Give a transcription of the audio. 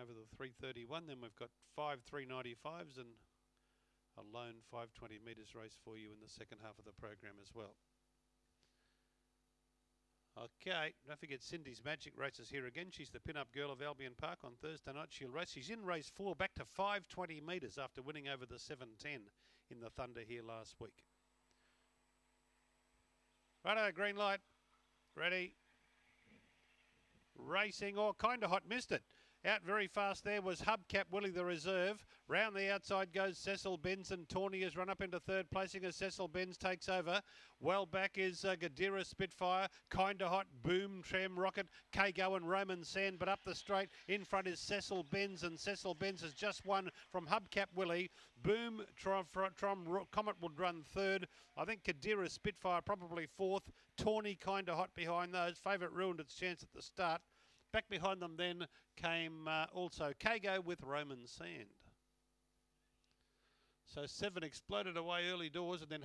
over the 331. Then we've got five 395s and a lone 520 metres race for you in the second half of the program as well. Okay, don't forget Cindy's Magic races here again. She's the pin-up girl of Albion Park on Thursday night. She'll race. She's in race four, back to 520 metres after winning over the 710 in the Thunder here last week. Righto, green light. Ready. Racing, or Kinda Hot, missed it. Out very fast there was Hubcap Willie the reserve. Round the outside goes Cecil Benz and Tawny has run up into third placing as Cecil Benz takes over. Well back is uh, Gadira Spitfire, Kinda Hot, Boom, Tram Rocket, Kago and Roman Sand. But up the straight in front is Cecil Benz and Cecil Benz has just won from Hubcap Willie. Boom, Trom, Trom Comet would run third. I think Kadira Spitfire probably fourth. Tawny Kinda Hot behind those. Favourite ruined its chance at the start. Back behind them then came uh, also Kago with Roman Sand. So seven exploded away early doors and then